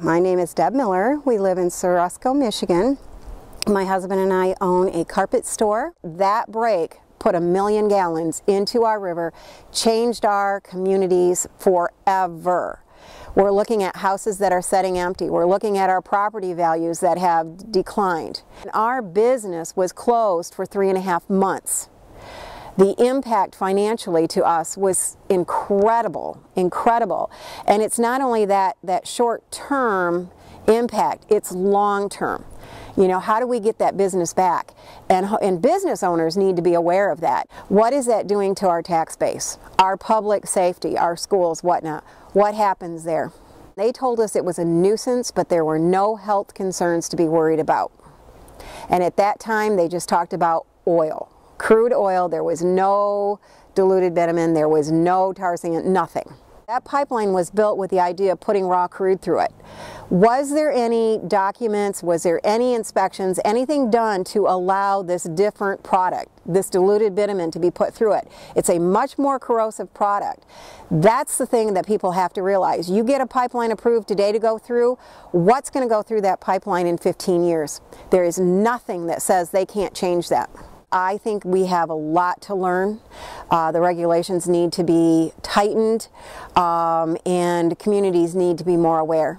My name is Deb Miller. We live in Ceresco, Michigan. My husband and I own a carpet store. That break put a million gallons into our river, changed our communities forever. We're looking at houses that are setting empty. We're looking at our property values that have declined. Our business was closed for three and a half months. The impact financially to us was incredible, incredible. And it's not only that, that short-term impact, it's long-term. You know, how do we get that business back? And, and business owners need to be aware of that. What is that doing to our tax base, our public safety, our schools, whatnot? What happens there? They told us it was a nuisance, but there were no health concerns to be worried about. And at that time, they just talked about oil, crude oil. There was no diluted bitumen, there was no tar sand, nothing. That pipeline was built with the idea of putting raw crude through it. Was there any documents, was there any inspections, anything done to allow this different product, this diluted bitumen to be put through it? It's a much more corrosive product. That's the thing that people have to realize. You get a pipeline approved today to go through, what's going to go through that pipeline in 15 years? There is nothing that says they can't change that. I think we have a lot to learn. Uh, the regulations need to be tightened um, and communities need to be more aware.